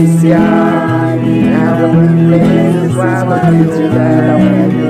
Felicia. And the good places where I.